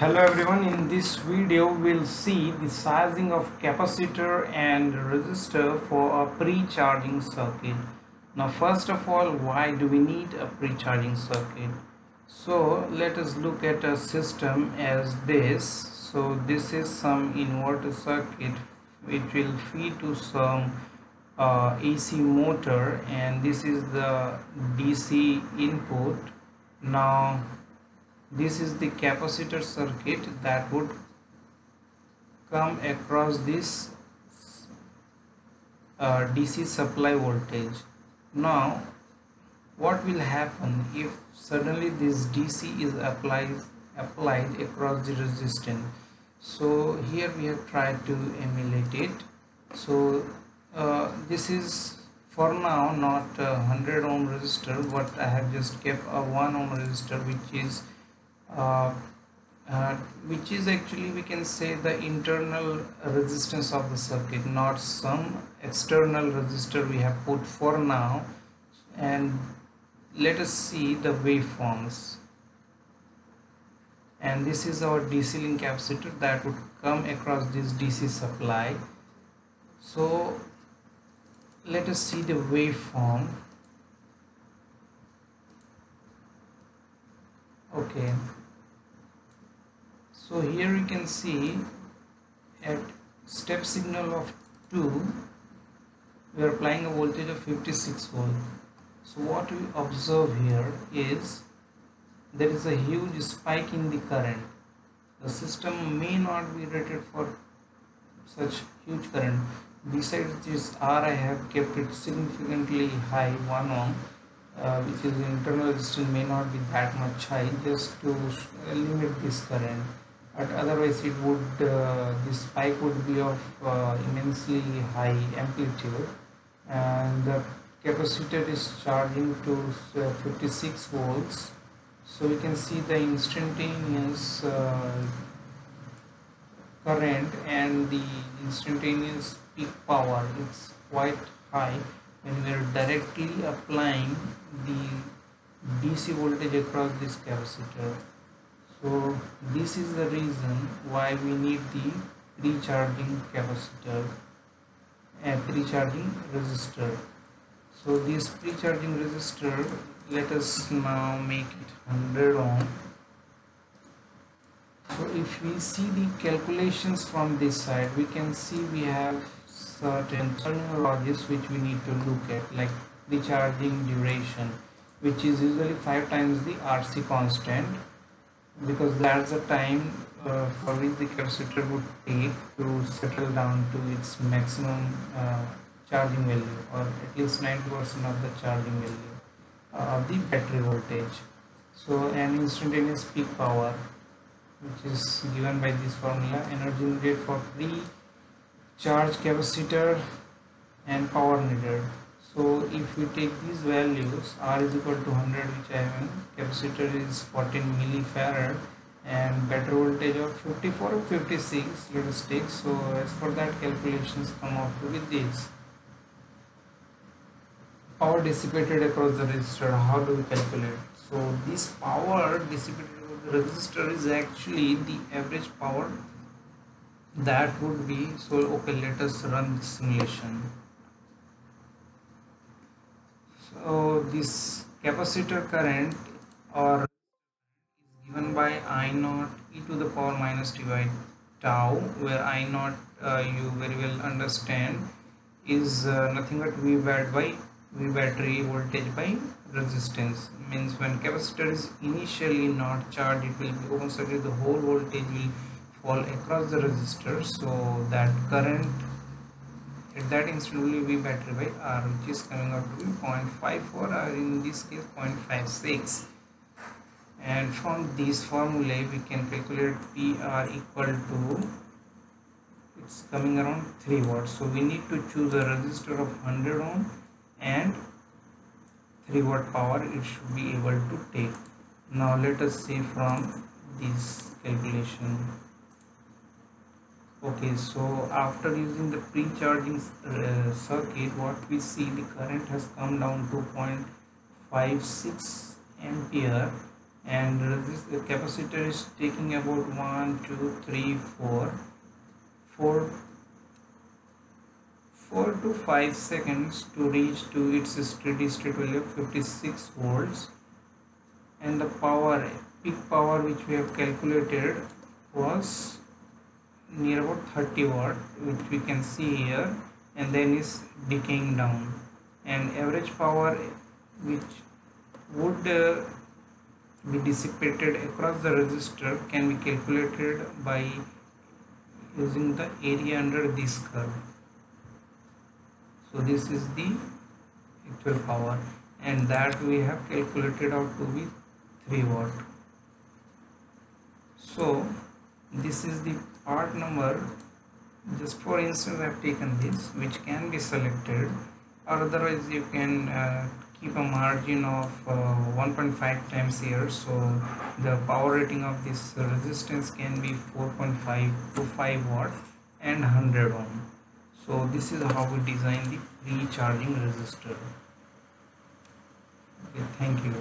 Hello everyone, in this video we'll see the sizing of capacitor and resistor for a pre-charging circuit. Now first of all, why do we need a pre-charging circuit? So let us look at a system as this. So this is some inverter circuit which will feed to some uh, AC motor and this is the DC input. Now this is the capacitor circuit that would come across this uh, DC supply voltage. Now what will happen if suddenly this DC is applied applied across the resistance? So here we have tried to emulate it. So uh, this is for now not a 100 ohm resistor but I have just kept a 1 ohm resistor which is uh, uh, which is actually we can say the internal resistance of the circuit not some external resistor we have put for now. And let us see the waveforms. And this is our DC link capacitor that would come across this DC supply. So let us see the waveform. Okay so here you can see at step signal of 2 we are applying a voltage of 56 volt. So what we observe here is there is a huge spike in the current. The system may not be rated for such huge current. Besides this R I have kept it significantly high 1 ohm uh, which is internal resistance may not be that much high just to limit this current but otherwise it would uh, the spike would be of uh, immensely high amplitude. And the capacitor is charging to uh, 56 volts. So we can see the instantaneous uh, current and the instantaneous peak power. It's quite high. When we are directly applying the DC voltage across this capacitor so this is the reason why we need the pre-charging capacitor and pre-charging resistor. So this pre-charging resistor let us now make it 100 ohm. So if we see the calculations from this side we can see we have certain terminologies which we need to look at like pre-charging duration which is usually five times the RC constant because that's the time uh, for which the capacitor would take to settle down to its maximum uh, charging value or at least 90% of the charging value uh, of the battery voltage. So an instantaneous peak power which is given by this formula energy needed for pre-charge capacitor and power needed so if we take these values r is equal to 100 which I have capacitor is 14 millifarad and battery voltage of 54 or 56 let us take. So as for that calculations come out with this power dissipated across the resistor how do we calculate? So this power dissipated across the resistor is actually the average power that would be so okay let us run the simulation so this capacitor current or is given by I naught e to the power minus t by tau where I naught uh, you very well understand is uh, nothing but V by V battery voltage by resistance. Means when capacitor is initially not charged it will be open circuit the whole voltage will fall across the resistor. So that current at that instant only V battery by R which is coming out to be 0.54 or in this case 0.56 and from this formula we can calculate PR equal to it's coming around 3 watts. So we need to choose a resistor of 100 ohm and 3 watt power it should be able to take. Now let us see from this calculation okay so after using the pre-charging uh, circuit what we see the current has come down to 0.56 ampere and this the capacitor is taking about one two three four four four to five seconds to reach to its steady state value of 56 volts. And the power peak power which we have calculated was near about 30 watt which we can see here and then is decaying down. And average power which would uh, be dissipated across the resistor can be calculated by using the area under this curve. So this is the actual power and that we have calculated out to be 3 watt. So this is the part number just for instance I have taken this which can be selected. Or otherwise you can uh, keep a margin of uh, 1.5 times here. So the power rating of this resistance can be 4.5 to 5 watt and 100 ohm. So this is how we design the pre-charging resistor. Okay thank you